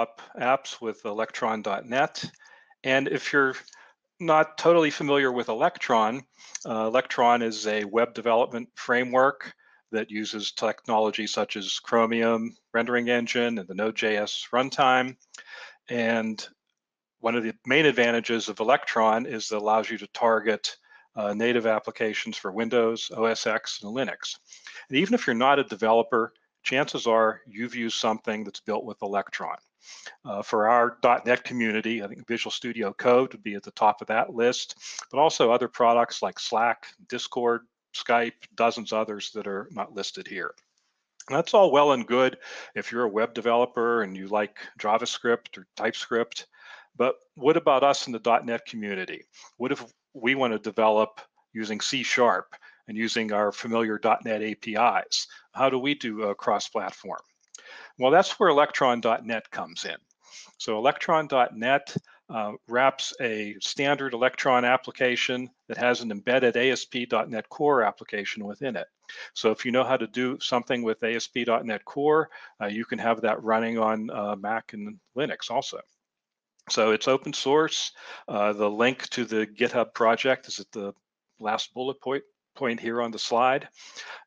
up apps with electron.net. And if you're not totally familiar with Electron, uh, Electron is a web development framework that uses technology such as Chromium rendering engine and the Node.js runtime. And one of the main advantages of Electron is it allows you to target uh, native applications for Windows, OS X, and Linux. And even if you're not a developer, chances are you've used something that's built with Electron. Uh, for our .NET community, I think Visual Studio Code would be at the top of that list, but also other products like Slack, Discord, Skype, dozens others that are not listed here. that's all well and good if you're a web developer and you like JavaScript or TypeScript, but what about us in the .NET community? What if we want to develop using C Sharp and using our familiar .NET APIs? How do we do a cross-platform? Well, that's where Electron.net comes in. So Electron.net uh, wraps a standard Electron application that has an embedded ASP.NET Core application within it. So if you know how to do something with ASP.NET Core, uh, you can have that running on uh, Mac and Linux also. So it's open source. Uh, the link to the GitHub project is at the last bullet point, point here on the slide.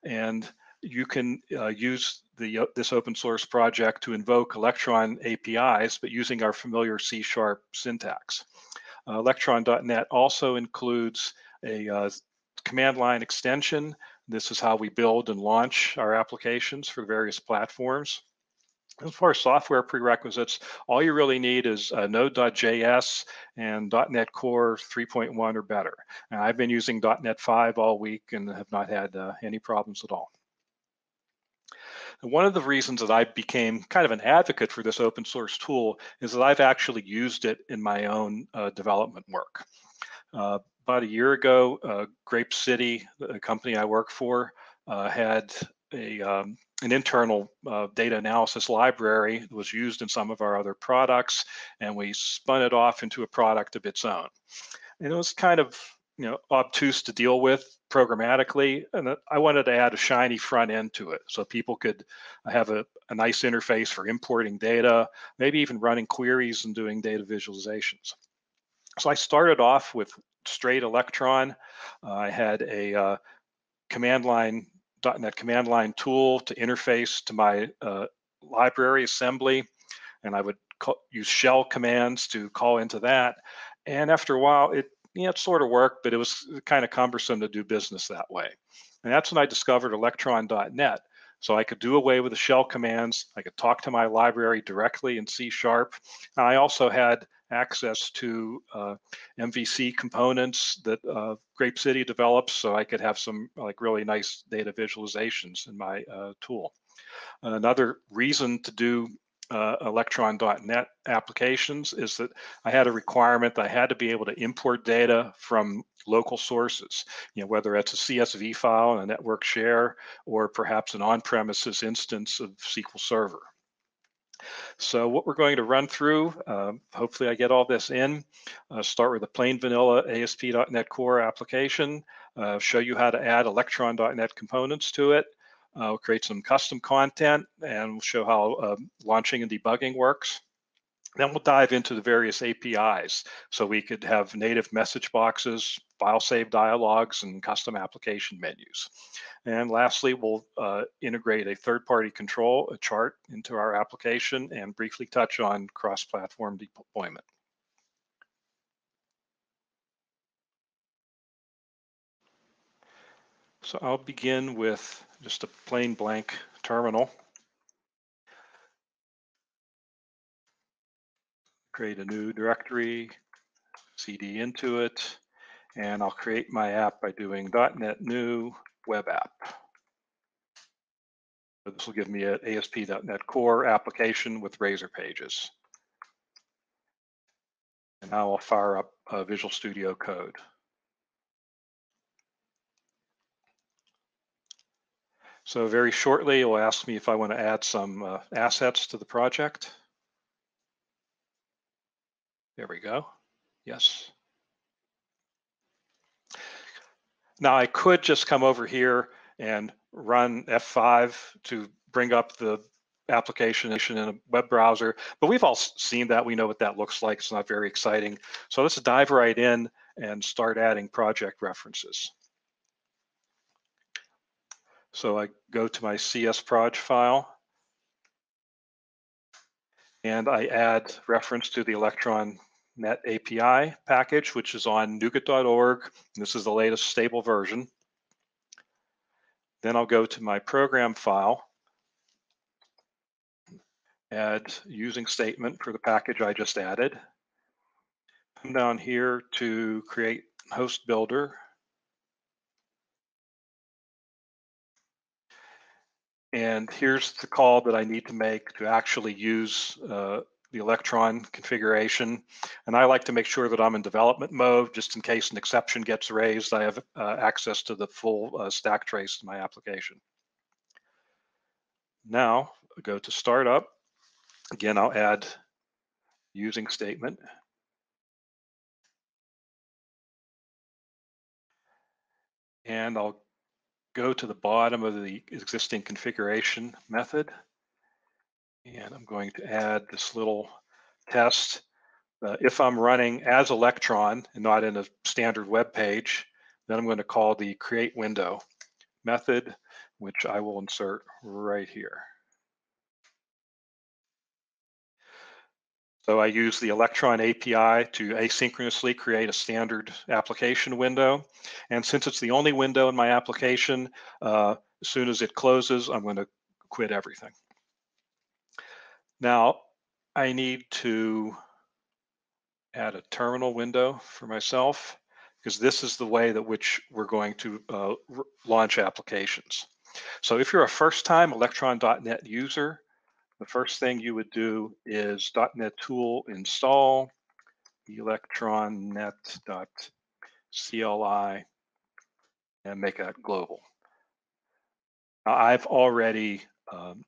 And you can uh, use the, uh, this open source project to invoke Electron APIs, but using our familiar C Sharp syntax. Uh, Electron.net also includes a uh, command line extension. This is how we build and launch our applications for various platforms. As far as software prerequisites, all you really need is uh, Node.js and .NET Core 3.1 or better. And I've been using .NET 5 all week and have not had uh, any problems at all. And one of the reasons that I became kind of an advocate for this open source tool is that I've actually used it in my own uh, development work. Uh, about a year ago, uh, Grape City, the company I work for, uh, had a um, an internal uh, data analysis library that was used in some of our other products, and we spun it off into a product of its own. And it was kind of you know obtuse to deal with programmatically, and I wanted to add a shiny front end to it so people could have a, a nice interface for importing data, maybe even running queries and doing data visualizations. So I started off with straight Electron. Uh, I had a uh, command line .NET command line tool to interface to my uh, library assembly, and I would call, use shell commands to call into that. And after a while, it yeah, it sort of worked, but it was kind of cumbersome to do business that way. And that's when I discovered Electron.net. So I could do away with the shell commands. I could talk to my library directly in C Sharp. I also had access to uh, MVC components that uh, Grape City develops, so I could have some like really nice data visualizations in my uh, tool. Another reason to do uh, electron.net applications is that I had a requirement that I had to be able to import data from local sources, you know, whether that's a CSV file and a network share, or perhaps an on-premises instance of SQL Server. So what we're going to run through, uh, hopefully I get all this in, uh, start with a plain vanilla ASP.NET Core application, uh, show you how to add Electron.NET components to it, uh, we'll create some custom content and we'll show how uh, launching and debugging works. Then we'll dive into the various APIs. So we could have native message boxes, file save dialogues, and custom application menus. And lastly, we'll uh, integrate a third-party control, a chart, into our application and briefly touch on cross-platform deployment. So I'll begin with just a plain blank terminal. Create a new directory, cd into it, and I'll create my app by doing .NET new web app. This will give me an ASP.NET Core application with Razor pages. And now I'll fire up uh, Visual Studio Code. So very shortly, it will ask me if I want to add some uh, assets to the project. There we go. Yes. Now I could just come over here and run F5 to bring up the application in a web browser, but we've all seen that. We know what that looks like. It's not very exciting. So let's dive right in and start adding project references. So I go to my CSproj file and I add reference to the Electron Net API package, which is on NuGet.org. This is the latest stable version. Then I'll go to my program file, add using statement for the package I just added. Come down here to create host builder. And here's the call that I need to make to actually use uh, the Electron configuration. And I like to make sure that I'm in development mode, just in case an exception gets raised, I have uh, access to the full uh, stack trace in my application. Now, go to startup. Again, I'll add using statement. And I'll go to the bottom of the existing configuration method and I'm going to add this little test. Uh, if I'm running as Electron and not in a standard web page, then I'm going to call the create window method, which I will insert right here. So I use the Electron API to asynchronously create a standard application window. And since it's the only window in my application, uh, as soon as it closes, I'm going to quit everything. Now, I need to add a terminal window for myself because this is the way that which we're going to uh, launch applications. So if you're a first-time Electron.NET user, the first thing you would do is .NET tool install electronnet.cli and make that global. I've already um,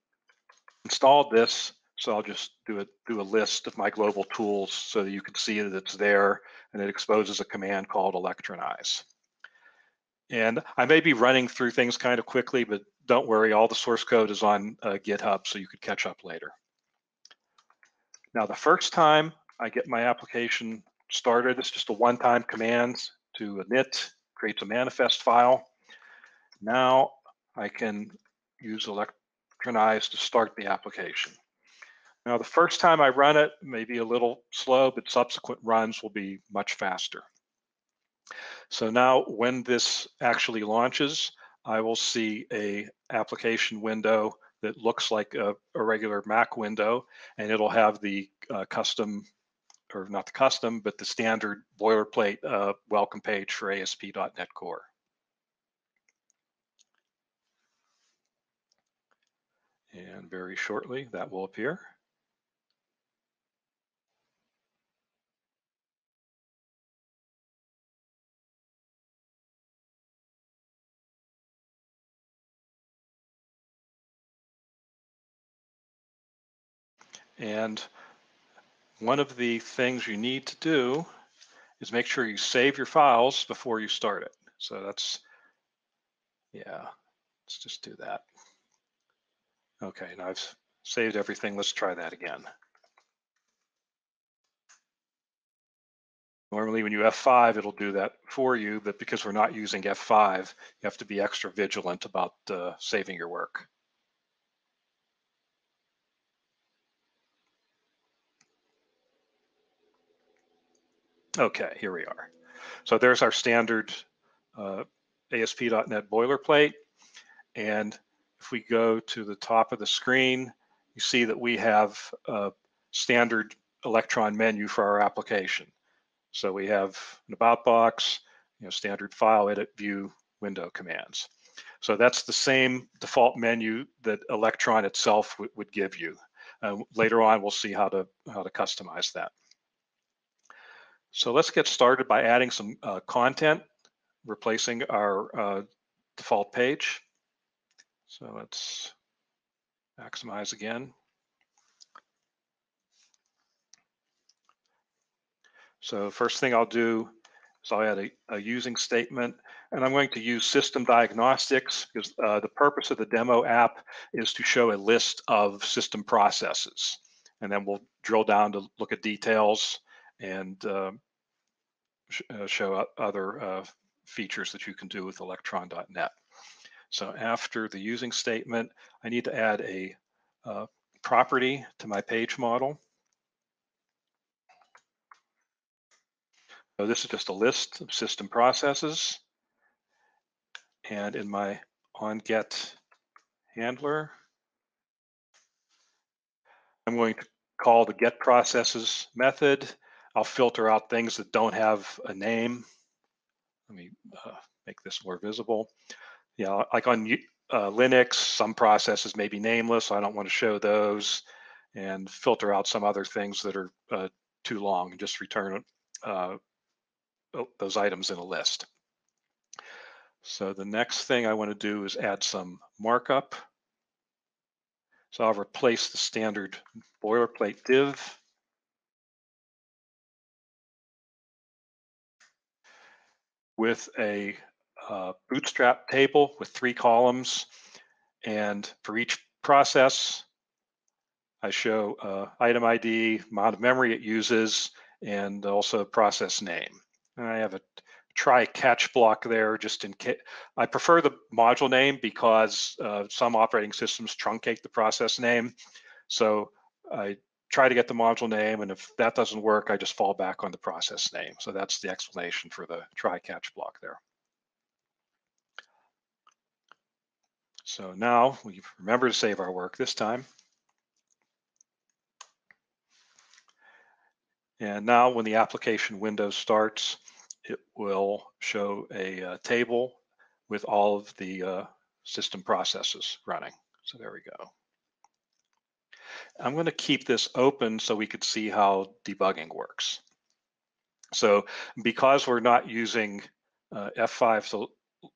installed this so I'll just do a, do a list of my global tools so that you can see that it's there and it exposes a command called electronize. And I may be running through things kind of quickly, but don't worry, all the source code is on uh, GitHub so you could catch up later. Now, the first time I get my application started, it's just a one-time command to init, creates a manifest file. Now I can use electronize to start the application. Now, the first time I run it may be a little slow, but subsequent runs will be much faster. So now when this actually launches, I will see a application window that looks like a, a regular Mac window, and it'll have the uh, custom, or not the custom, but the standard boilerplate uh, welcome page for ASP.NET Core. And very shortly, that will appear. And one of the things you need to do is make sure you save your files before you start it. So that's, yeah, let's just do that. Okay, now I've saved everything. Let's try that again. Normally when you F5, it'll do that for you, but because we're not using F5, you have to be extra vigilant about uh, saving your work. Okay, here we are. So there's our standard uh, ASP.NET boilerplate. And if we go to the top of the screen, you see that we have a standard Electron menu for our application. So we have an about box, you know, standard file, edit, view, window commands. So that's the same default menu that Electron itself would give you. Uh, later on, we'll see how to how to customize that. So let's get started by adding some uh, content, replacing our uh, default page. So let's maximize again. So first thing I'll do So I'll add a, a using statement, and I'm going to use system diagnostics because uh, the purpose of the demo app is to show a list of system processes. And then we'll drill down to look at details and uh, sh uh, show other uh, features that you can do with electron.net. So after the using statement, I need to add a uh, property to my page model. So this is just a list of system processes. And in my onGet handler, I'm going to call the get processes method. I'll filter out things that don't have a name. Let me uh, make this more visible. Yeah, like on uh, Linux, some processes may be nameless. So I don't want to show those and filter out some other things that are uh, too long and just return uh, Oh, those items in a list. So the next thing I want to do is add some markup. So I'll replace the standard boilerplate div. With a uh, bootstrap table with three columns. And for each process, I show uh, item ID, amount of memory it uses, and also process name. And I have a try catch block there just in case. I prefer the module name because uh, some operating systems truncate the process name. So I try to get the module name, and if that doesn't work, I just fall back on the process name. So that's the explanation for the try catch block there. So now we remember to save our work this time. And now when the application window starts, it will show a uh, table with all of the uh, system processes running. So there we go. I'm going to keep this open so we could see how debugging works. So because we're not using uh, F5 to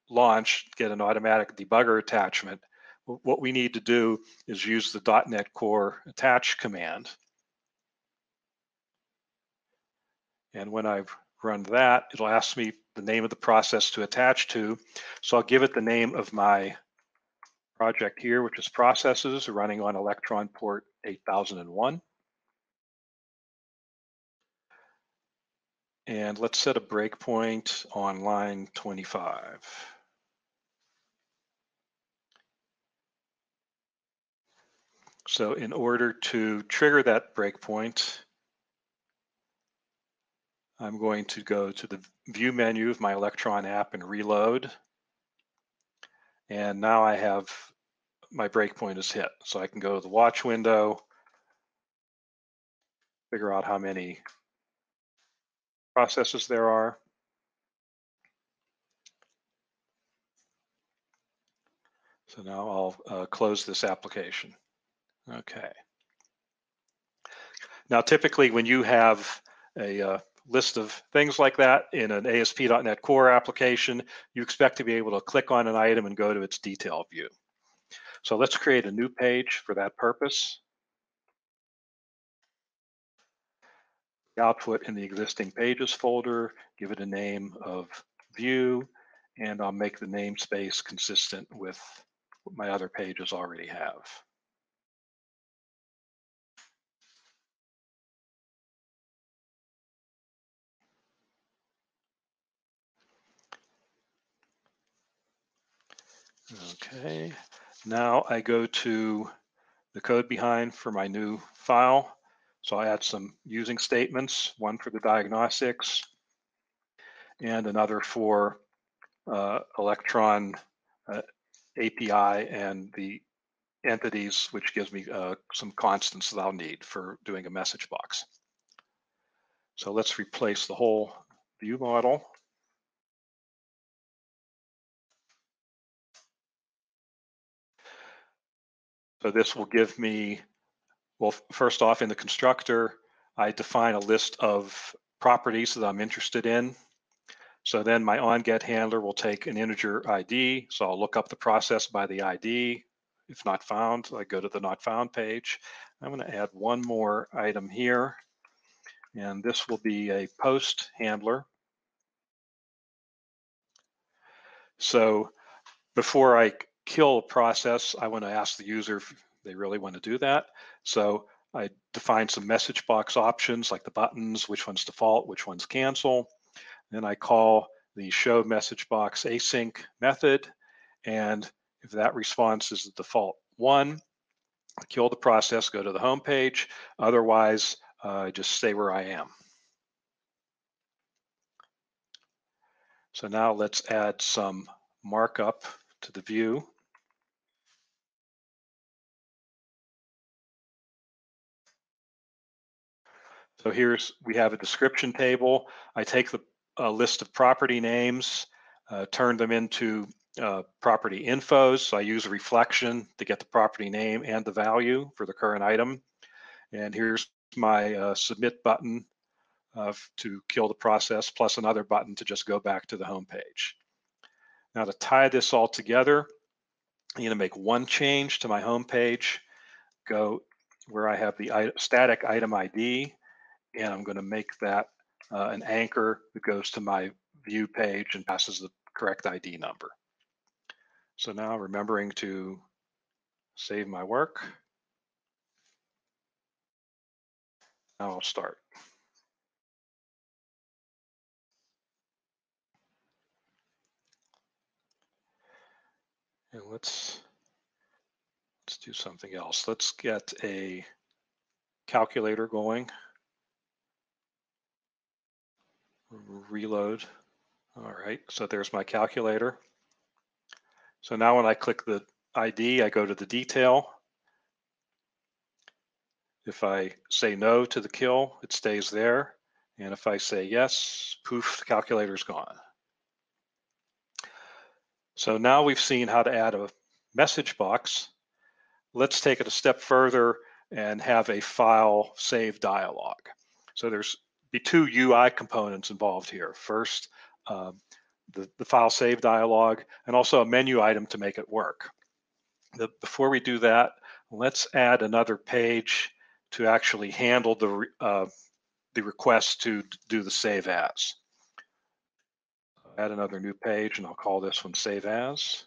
launch, get an automatic debugger attachment, what we need to do is use the .NET Core attach command. And when I've run that, it'll ask me the name of the process to attach to. So I'll give it the name of my project here, which is processes running on Electron port 8001. And let's set a breakpoint on line 25. So in order to trigger that breakpoint, I'm going to go to the view menu of my Electron app and reload. And now I have my breakpoint is hit. So I can go to the watch window, figure out how many processes there are. So now I'll uh, close this application. Okay. Now, typically when you have a uh, list of things like that in an ASP.NET Core application, you expect to be able to click on an item and go to its detail view. So let's create a new page for that purpose. The output in the existing pages folder, give it a name of view, and I'll make the namespace consistent with what my other pages already have. Okay, now I go to the code behind for my new file. So I add some using statements, one for the diagnostics and another for uh, Electron uh, API and the entities, which gives me uh, some constants that I'll need for doing a message box. So let's replace the whole view model. So this will give me, well, first off in the constructor, I define a list of properties that I'm interested in. So then my onGet handler will take an integer ID. So I'll look up the process by the ID. If not found, I go to the not found page. I'm going to add one more item here. And this will be a post handler. So before I kill process, I want to ask the user if they really want to do that. So I define some message box options like the buttons, which one's default, which one's cancel. Then I call the show message box async method. And if that response is the default one, I kill the process, go to the home page. Otherwise, uh, just stay where I am. So now let's add some markup to the view. So here's, we have a description table. I take the list of property names, uh, turn them into uh, property infos. So I use reflection to get the property name and the value for the current item. And here's my uh, submit button uh, to kill the process, plus another button to just go back to the home page. Now to tie this all together, I'm gonna make one change to my home page, go where I have the static item ID, and I'm gonna make that uh, an anchor that goes to my view page and passes the correct ID number. So now remembering to save my work. Now I'll start. And let's let's do something else. Let's get a calculator going. Reload. All right, so there's my calculator. So now when I click the ID, I go to the detail. If I say no to the kill, it stays there. And if I say yes, poof, the calculator's gone. So now we've seen how to add a message box. Let's take it a step further and have a file save dialog. So there's be two UI components involved here. First, um, the, the file save dialog, and also a menu item to make it work. The, before we do that, let's add another page to actually handle the, uh, the request to do the save as. Add another new page, and I'll call this one save as.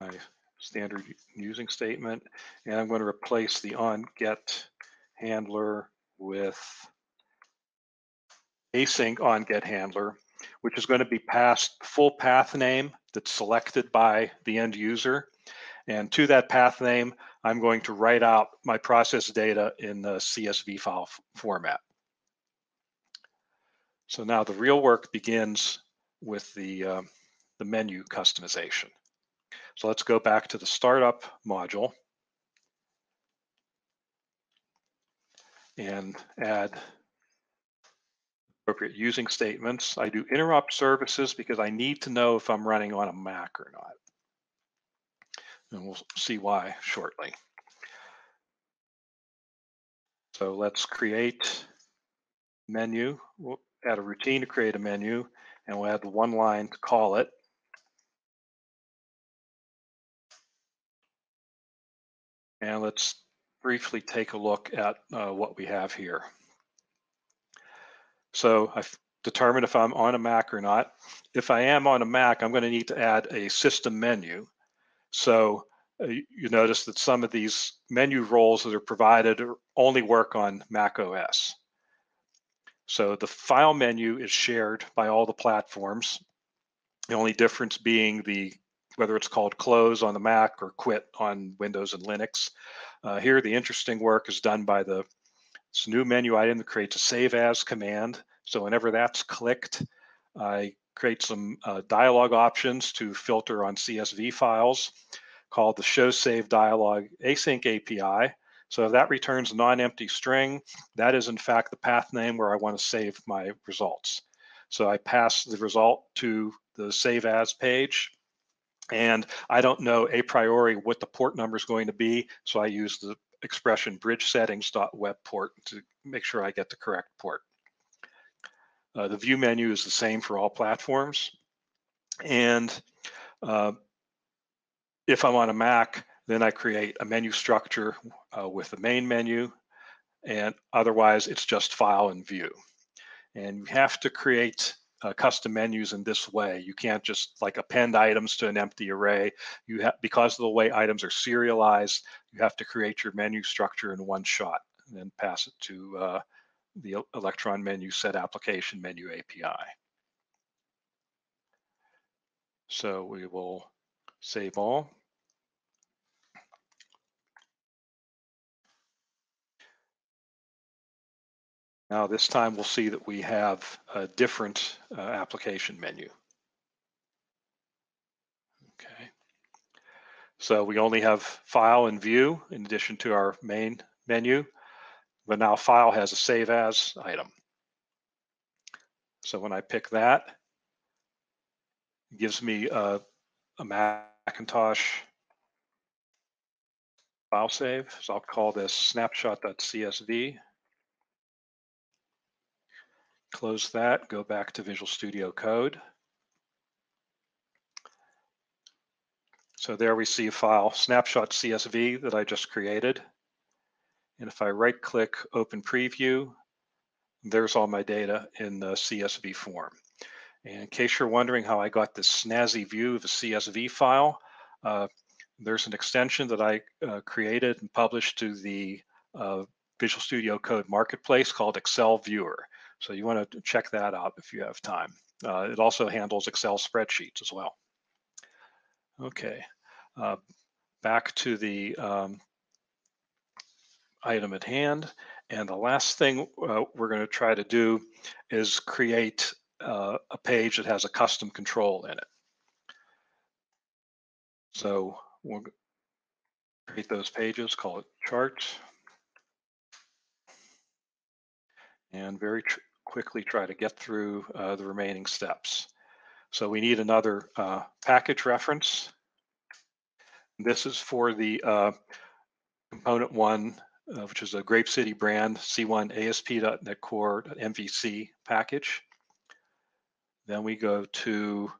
My standard using statement, and I'm going to replace the on get handler with async on get handler, which is going to be passed full path name that's selected by the end user. And to that path name, I'm going to write out my process data in the CSV file format. So now the real work begins with the, uh, the menu customization. So let's go back to the startup module and add appropriate using statements. I do interop services because I need to know if I'm running on a Mac or not. And we'll see why shortly. So let's create menu. We'll add a routine to create a menu and we'll add one line to call it. And let's briefly take a look at uh, what we have here. So I've determined if I'm on a Mac or not. If I am on a Mac, I'm going to need to add a system menu. So uh, you notice that some of these menu roles that are provided only work on Mac OS. So the file menu is shared by all the platforms. The only difference being the whether it's called close on the Mac or quit on Windows and Linux. Uh, here, the interesting work is done by the this new menu item that creates a save as command. So whenever that's clicked, I create some uh, dialog options to filter on CSV files called the show save dialog async API. So if that returns a non-empty string, that is in fact the path name where I want to save my results. So I pass the result to the save as page and I don't know a priori what the port number is going to be, so I use the expression bridge settings.web port to make sure I get the correct port. Uh, the view menu is the same for all platforms. And uh, if I'm on a Mac, Then I create a menu structure uh, with the main menu, and otherwise it's just file and view. And you have to create uh, custom menus in this way. You can't just like append items to an empty array. You have because of the way items are serialized, you have to create your menu structure in one shot and then pass it to uh, the Electron menu set application menu API. So we will save all. Now this time we'll see that we have a different uh, application menu. Okay. So we only have file and view in addition to our main menu, but now file has a save as item. So when I pick that, it gives me a, a Macintosh file save. So I'll call this snapshot.csv. Close that, go back to Visual Studio Code. So there we see a file snapshot CSV that I just created. And if I right click open preview, there's all my data in the CSV form. And in case you're wondering how I got this snazzy view of a CSV file, uh, there's an extension that I uh, created and published to the uh, Visual Studio Code Marketplace called Excel Viewer. So you want to check that out if you have time. Uh, it also handles Excel spreadsheets as well. Okay, uh, back to the um, item at hand. And the last thing uh, we're going to try to do is create uh, a page that has a custom control in it. So we'll create those pages, call it charts. And very quickly try to get through uh, the remaining steps. So we need another uh, package reference. This is for the uh, component one, uh, which is a Grape City brand C1 ASP.NET Core MVC package. Then we go to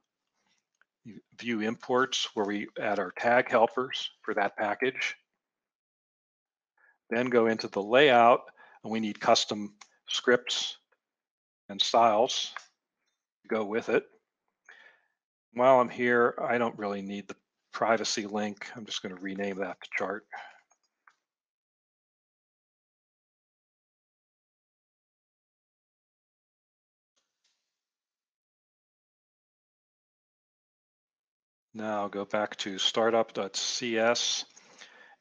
view imports where we add our tag helpers for that package. Then go into the layout and we need custom scripts and styles go with it. While I'm here, I don't really need the privacy link. I'm just going to rename that to chart. Now go back to startup.cs.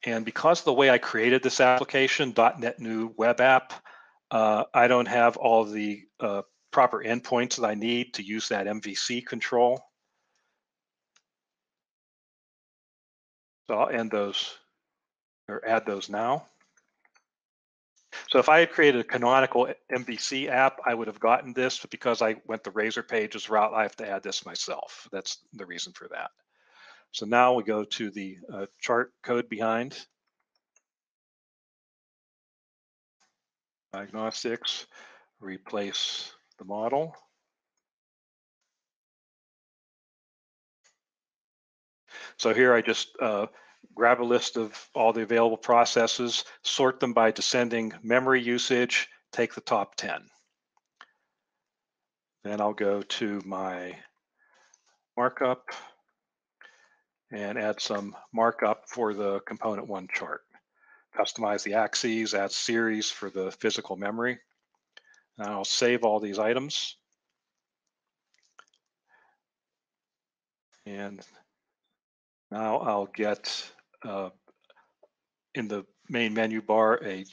And because the way I created this application, .NET New Web App, uh, I don't have all the uh, proper endpoints that I need to use that MVC control. So I'll end those or add those now. So if I had created a canonical MVC app, I would have gotten this, but because I went the Razor Pages route, I have to add this myself. That's the reason for that. So now we go to the uh, chart code behind. Diagnostics, replace the model. So here I just uh, grab a list of all the available processes, sort them by descending memory usage, take the top 10. Then I'll go to my markup and add some markup for the component one chart. Customize the axes, add series for the physical memory. And I'll save all these items. And now I'll get uh, in the main menu bar a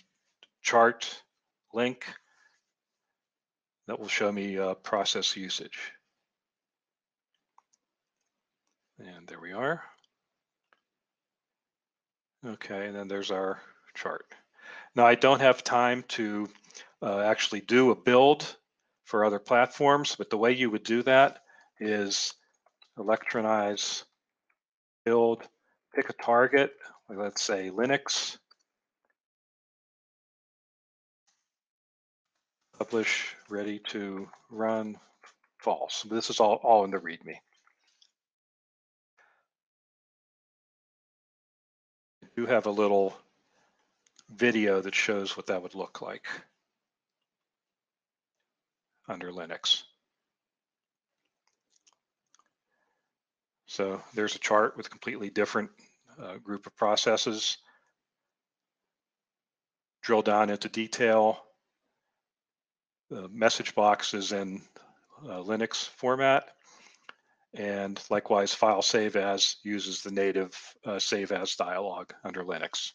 chart link that will show me uh, process usage. And there we are. Okay, and then there's our chart. Now I don't have time to uh, actually do a build for other platforms, but the way you would do that is electronize, build, pick a target, let's say Linux, publish, ready to run, false. This is all, all in the README. Do have a little video that shows what that would look like under Linux. So there's a chart with a completely different uh, group of processes. Drill down into detail. The message box is in uh, Linux format. And likewise, file save as uses the native uh, save as dialog under Linux.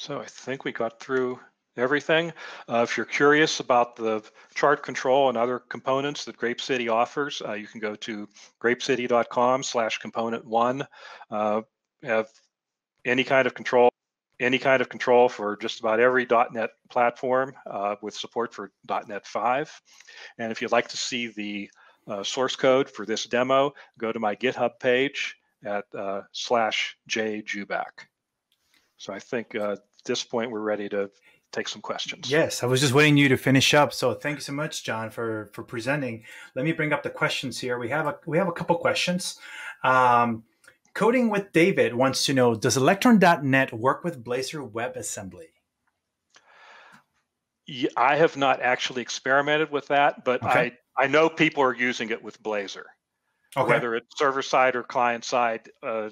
So I think we got through everything. Uh, if you're curious about the chart control and other components that Grape City offers, uh, you can go to grapecity.com slash component one. Uh, have any kind of control, any kind of control for just about every .NET platform uh, with support for .NET 5. And if you'd like to see the uh, source code for this demo, go to my GitHub page at uh, slash jjuback. So I think at this point we're ready to take some questions. Yes, I was just waiting you to finish up. So thank you so much, John, for for presenting. Let me bring up the questions here. We have a we have a couple questions. Um, Coding with David wants to know: Does Electron.net work with Blazor WebAssembly? Yeah, I have not actually experimented with that, but okay. I I know people are using it with Blazor. Okay. Whether it's server side or client side, uh,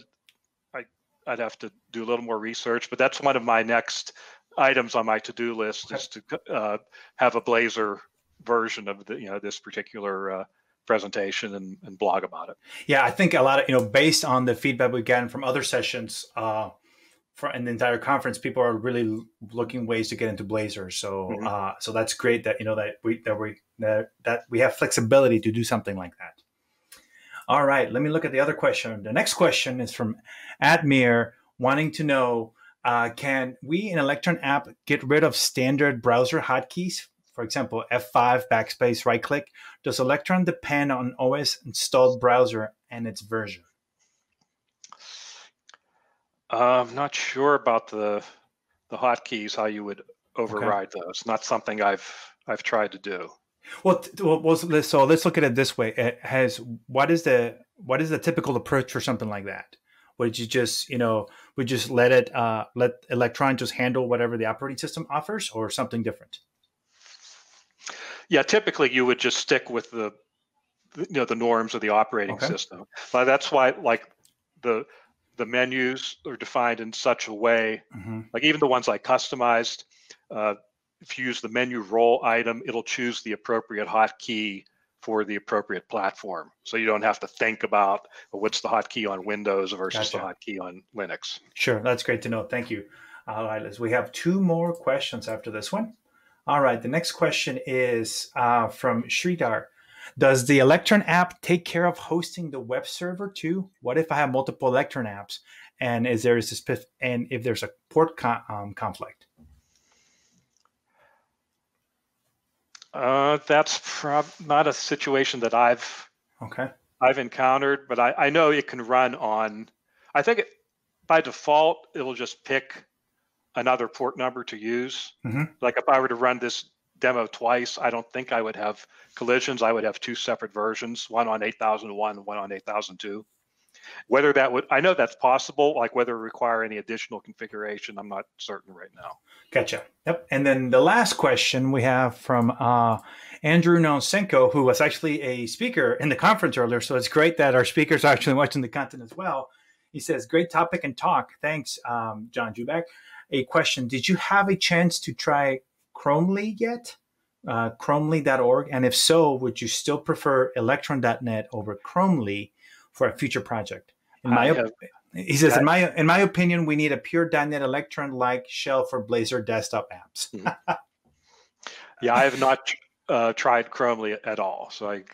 I I'd have to do a little more research. But that's one of my next items on my to-do list is to uh, have a Blazor version of the you know this particular uh, presentation and, and, blog about it. Yeah, I think a lot of you know based on the feedback we've gotten from other sessions uh, for in the entire conference, people are really looking ways to get into Blazor. So mm-hmm. uh, so that's great that you know that we that we that, that we have flexibility to do something like that. All right, let me look at the other question. The next question is from Admir wanting to know uh, can we in Electron app get rid of standard browser hotkeys? For example, F5 backspace right click. Does Electron depend on OS installed browser and its version? Uh, I'm not sure about the the hotkeys how you would override okay. those. Not something I've I've tried to do. Well, well, so let's look at it this way. It has what is the what is the typical approach for something like that? Would you just you know we just let it uh, let Electron just handle whatever the operating system offers, or something different? Yeah, typically you would just stick with the you know the norms of the operating okay. system. But that's why like the the menus are defined in such a way, mm-hmm. like even the ones I customized. Uh, if you use the menu role item, it'll choose the appropriate hotkey for the appropriate platform. So you don't have to think about well, what's the hotkey on Windows versus gotcha. the hotkey on Linux. Sure, that's great to know. Thank you. All right, Liz, we have two more questions after this one. All right, the next question is uh, from Sridhar. Does the Electron app take care of hosting the web server too? What if I have multiple Electron apps, and is there is this and if there's a port co- um, conflict? Uh, that's prob- not a situation that I've okay I've encountered, but I, I know it can run on. I think it, by default it'll just pick another port number to use. Mm-hmm. Like if I were to run this demo twice, I don't think I would have collisions. I would have two separate versions, one on 8001, one on 8002. Whether that would, I know that's possible, like whether it require any additional configuration, I'm not certain right now. Gotcha. Yep. And then the last question we have from uh, Andrew Nonsenko, who was actually a speaker in the conference earlier. So it's great that our speakers are actually watching the content as well. He says, Great topic and talk. Thanks, um, John Juback. A question Did you have a chance to try Chromely yet? Uh, Chromely.org. And if so, would you still prefer Electron.net over Chromely for a future project? In my have, he says, in my in my opinion, we need a pure .NET Electron like shell for Blazor desktop apps. Mm-hmm. yeah, I have not uh, tried Chromely at all, so I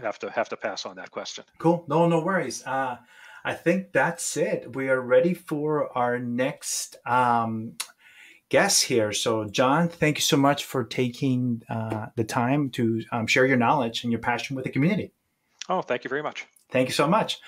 have to have to pass on that question. Cool. No, no worries. Uh, I think that's it. We are ready for our next um, guest here. So, John, thank you so much for taking uh, the time to um, share your knowledge and your passion with the community. Oh, thank you very much. Thank you so much.